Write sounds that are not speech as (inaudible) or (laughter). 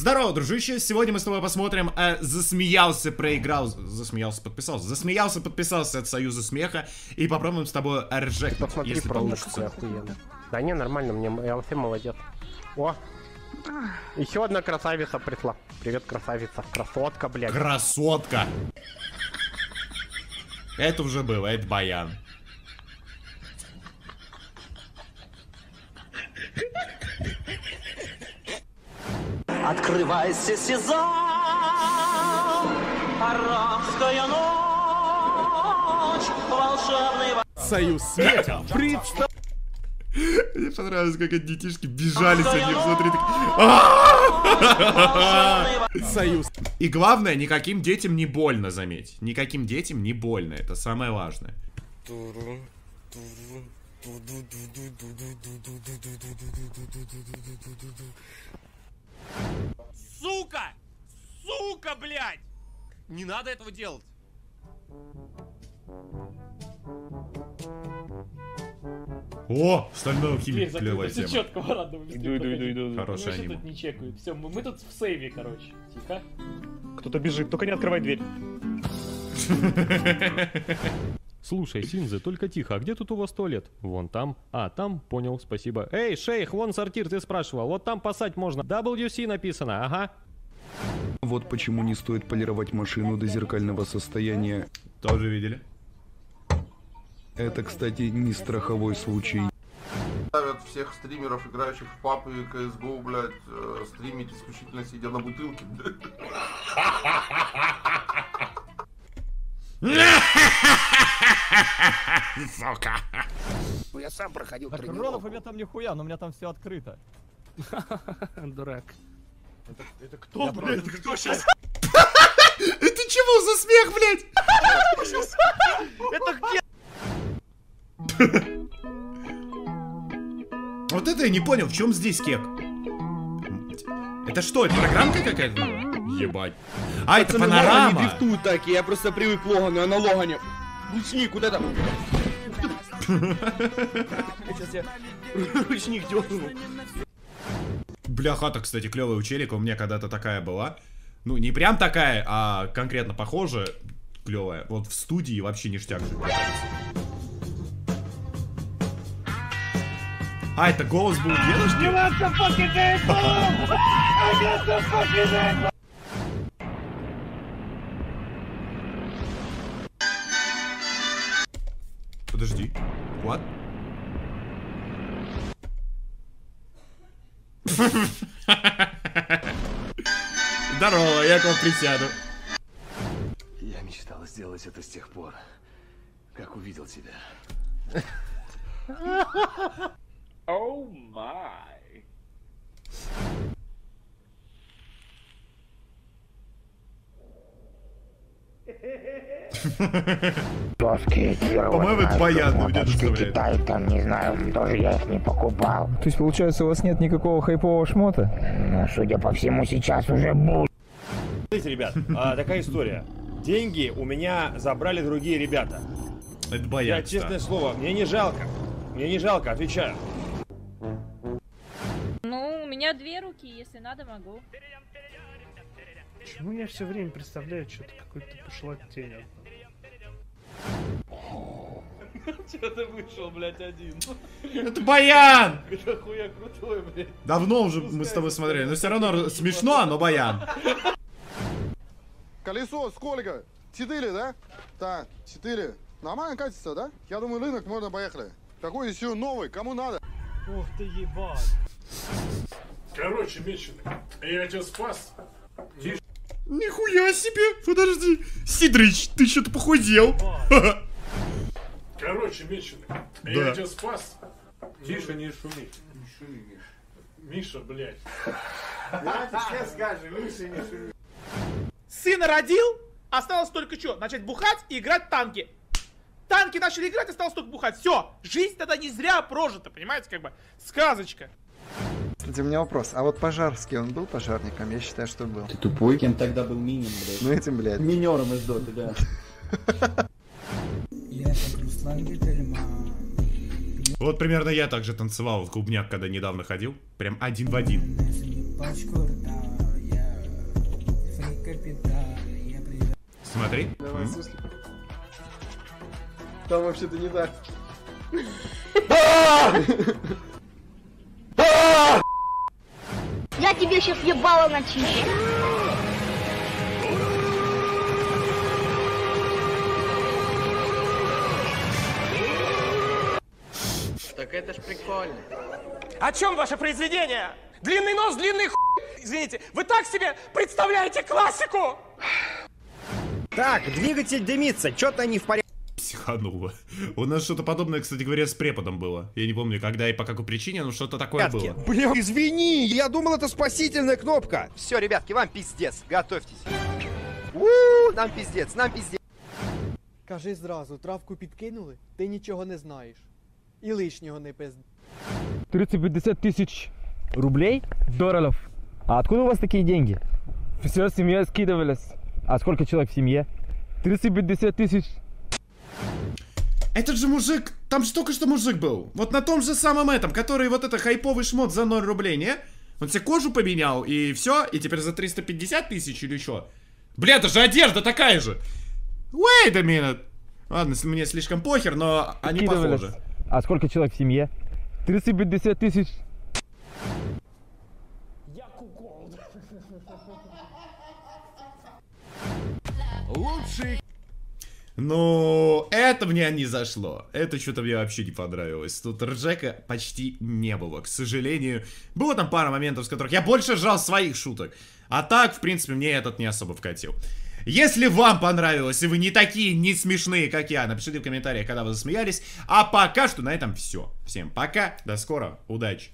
Здорово, дружище! Сегодня мы с тобой посмотрим э, Засмеялся, проиграл Засмеялся, подписался Засмеялся, подписался от Союза Смеха И попробуем с тобой ржать, Посмотри если получится. Да не, нормально, мне вообще молодец. О! Еще одна красавица пришла. Привет, красавица. Красотка, блядь. Красотка! Это уже было, это Баян Открывайся, сезон, арабская ночь, волшебный... Союз смеха представ... Мне понравилось, как эти детишки бежали за ним внутри так... Союз. И главное, никаким детям не больно, заметь. Никаким детям не больно, это самое важное. Сука! Сука, блядь! Не надо этого делать. О, стальной Дверь химик, закрыта, клевая все тема. четко, ладно, Иду, иду, иду, иду. Хорошее Вообще аниме. тут не чекают. Все, мы, мы тут в сейве, короче. Тихо. Кто-то бежит, только не открывай дверь. (laughs) Слушай, Синзы, только тихо, а где тут у вас туалет? Вон там. А, там, понял, спасибо. Эй, шейх, вон сортир, ты спрашивал. Вот там пасать можно. WC написано, ага. Вот почему не стоит полировать машину до зеркального состояния. Тоже видели? Это, кстати, не страховой случай. ставят всех стримеров, играющих в папы и CSGO, блядь, э, стримить исключительно сидя на бутылке, блядь. (laughs) (laughs) Сука. Так Ронов, у меня там нихуя, но у меня там все открыто. (laughs) Дурак. Кто, блядь, кто (laughs) сейчас? Это чего за смех, блядь? Это где? Вот это я не понял, в чем здесь кек? Это что, это программка какая-то? Ебать. А, это Не панорама. дрифтуй так, я просто привык к логану, а на логане. Ручник, куда там? Сейчас я ручник дерну. Бля, хата, кстати, клевая у челика. У меня когда-то такая была. Ну, не прям такая, а конкретно похожая. Клевая. Вот в студии вообще ништяк же. А, это голос был дедушки? Подожди. What? Здорово, я к вам присяду. Я мечтал сделать это с тех пор, как увидел тебя. Оу май. По-моему, это Баян меня доставляет. там, не знаю, тоже я их не покупал. То есть, получается, у вас нет никакого хайпового шмота? Но, судя по всему, сейчас уже будет. Смотрите, ребят, а, такая история. Деньги у меня забрали другие ребята. Это Я, Баян, честное слово, мне не жалко. Мне не жалко, отвечаю. Ну, у меня две руки, если надо, могу. Почему я все время представляю что-то какой-то пошло тень? Че ты вышел, блядь, один? Это Баян! Это хуя крутой, блядь. Давно уже мы с тобой смотрели, но все равно смешно, но Баян. Колесо сколько? Четыре, да? Да, четыре. Нормально катится, да? Я думаю, рынок можно поехали. Какой еще новый? Кому надо? Ух ты, ебать. Короче, меченый, я тебя спас. Нихуя себе! Подожди! Сидрыч, ты что-то похудел! (laughs) Короче, меченый, Да. я тебя спас. Тише, не шуми. Миша, блядь. Сына родил, осталось только что, начать бухать и играть в танки. Танки начали играть, осталось только бухать. Все, жизнь тогда не зря прожита, понимаете, как бы сказочка. Кстати, у меня вопрос. А вот пожарский, он был пожарником? Я считаю, что был. Ты тупой? Кем тогда был миним, блядь? Ну этим, блядь. Минером из доты, да. Вот примерно я также танцевал в клубняк, когда недавно ходил. Прям один в один. Смотри. Давай, Там вообще-то не так. (laughs) (laughs) (laughs) А! Тебе сейчас ебало начищу. Так это ж прикольно. О чем ваше произведение? Длинный нос, длинный хуй. Извините, вы так себе представляете классику? Так, двигатель дымится, что-то не в порядке Психануло. У нас что-то подобное, кстати говоря, с преподом было. Я не помню, когда и по какой причине, но что-то такое было. Бля, извини, я думал, это спасительная кнопка. Все, ребятки, вам пиздец, готовьтесь. У, нам пиздец, нам пиздец. Кажи зразу, травку підкинули, ти нічого не знаєш. І лишнього не пизд. 30-50 тысяч рублей? Долларов. А откуда у вас такие деньги? Все, семья скидывались. А сколько человек в семье? 30-50 тысяч. этот же мужик, там же только что мужик был. Вот на том же самом этом, который вот это хайповый шмот за 0 рублей, не? Он себе кожу поменял, и все, и теперь за 350 тысяч или что? Бля, это же одежда такая же. Wait a minute. Ладно, мне слишком похер, но они похожи. А сколько человек в семье? 30-50 тысяч. (laughs) Лучший. Ну, это мне не зашло. Это что-то мне вообще не понравилось. Тут Рджека почти не было, к сожалению. Было там пара моментов, с которых я больше жал своих шуток. А так, в принципе, мне этот не особо вкатил. Если вам понравилось, и вы не такие не смешные, как я, напишите в комментариях, когда вы засмеялись. А пока что на этом все. Всем пока, до скорого, удачи.